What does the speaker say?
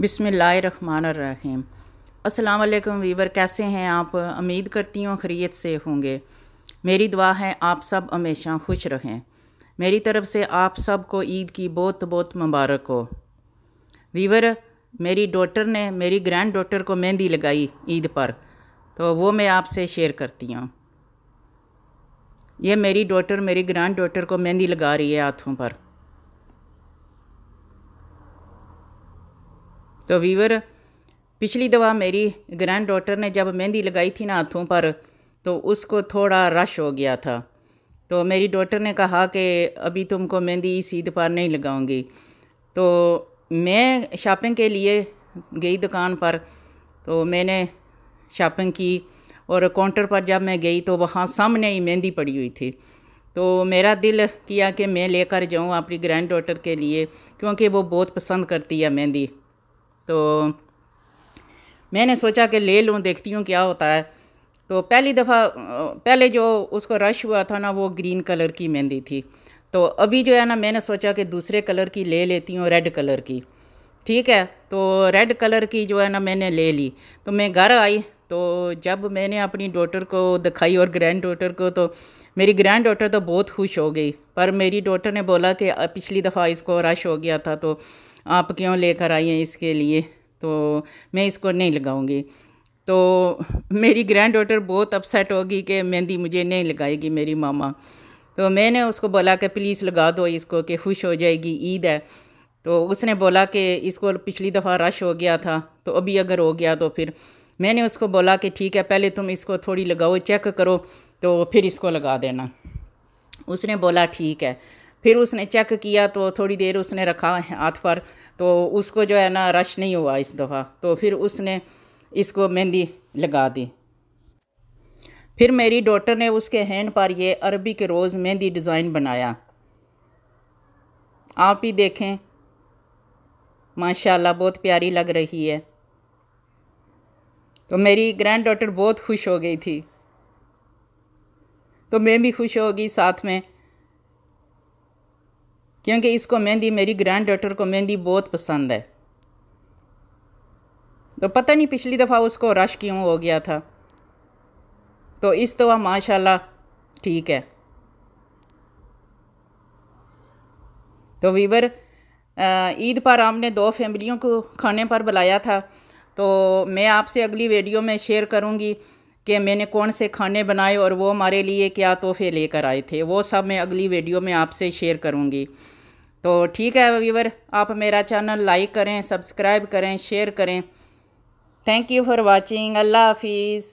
बिसमीम अस्सलाम वालेकुम वीवर, कैसे हैं आप? उम्मीद करती हूँ खरीत से होंगे। मेरी दुआ है, आप सब हमेशा खुश रहें। मेरी तरफ़ से आप सबको ईद की बहुत बहुत मुबारक हो। वीवर, मेरी डॉटर ने, मेरी ग्रैंड डॉटर को मेहंदी लगाई ईद पर तो वो मैं आपसे शेयर करती हूँ। ये मेरी डॉटर, मेरी ग्रैंड डॉटर को मेहंदी लगा रही है हाथों पर। तो वीवर पिछली दफ़ा मेरी ग्रैंड डॉटर ने जब मेहंदी लगाई थी ना हाथों पर तो उसको थोड़ा रश हो गया था। तो मेरी डॉटर ने कहा कि अभी तुमको मेहंदी इस ईद पर नहीं लगाऊँगी। तो मैं शॉपिंग के लिए गई दुकान पर तो मैंने शॉपिंग की और काउंटर पर जब मैं गई तो वहाँ सामने ही मेहंदी पड़ी हुई थी। तो मेरा दिल किया कि मैं लेकर जाऊँ अपनी ग्रैंड डॉटर के लिए, क्योंकि वो बहुत पसंद करती है मेहंदी। तो मैंने सोचा कि ले लूँ, देखती हूँ क्या होता है। तो पहली दफ़ा, पहले जो उसको रश हुआ था ना, वो ग्रीन कलर की मेहंदी थी। तो अभी जो है ना, मैंने सोचा कि दूसरे कलर की ले लेती हूँ रेड कलर की। ठीक है तो रेड कलर की जो है ना, मैंने ले ली। तो मैं घर आई तो जब मैंने अपनी डॉटर को दिखाई और ग्रैंड डॉटर को तो मेरी ग्रैंड डॉटर तो बहुत खुश हो गई। पर मेरी डॉटर ने बोला कि, पिछली दफ़ा इसको रश हो गया था तो आप क्यों लेकर आई हैं इसके लिए? तो मैं इसको नहीं लगाऊँगी। तो मेरी ग्रैंड डॉटर बहुत अपसेट होगी कि मेहंदी मुझे नहीं लगाएगी मेरी मामा। तो मैंने उसको बोला कि प्लीज़ लगा दो इसको कि खुश हो जाएगी, ईद है। तो उसने बोला कि इसको पिछली दफ़ा रश हो गया था तो अभी अगर हो गया तो फिर। मैंने उसको बोला कि ठीक है, पहले तुम इसको थोड़ी लगाओ चेक करो तो फिर इसको लगा देना। उसने बोला ठीक है फिर उसने चेक किया तो थोड़ी देर उसने रखा हाथ पर तो उसको जो है ना रश नहीं हुआ इस दफ़ा। तो फिर उसने इसको मेहंदी लगा दी। फिर मेरी डॉटर ने उसके हैंड पर ये अरबी के रोज़ मेहंदी डिज़ाइन बनाया। आप ही देखें, माशाल्लाह बहुत प्यारी लग रही है। तो मेरी ग्रैंड डॉटर बहुत खुश हो गई थी। तो मैं भी खुश होगी साथ में। क्योंकि इसको मेहंदी, मेरी ग्रैंड डॉटर को मेहंदी बहुत पसंद है। तो पता नहीं पिछली दफ़ा उसको रश क्यों हो गया था। तो इस दफ़ा माशाल्लाह ठीक है। तो वीवर ईद पर हमने दो फैमिलियों को खाने पर बुलाया था। तो मैं आपसे अगली वीडियो में शेयर करूँगी कि मैंने कौन से खाने बनाए और वो हमारे लिए क्या तोहफे लेकर आए थे। वो सब मैं अगली वीडियो में आपसे शेयर करूँगी। तो ठीक है व्यूवर आप मेरा चैनल लाइक करें सब्सक्राइब करें शेयर करें। थैंक यू फॉर वाचिंग अल्लाह हाफिज़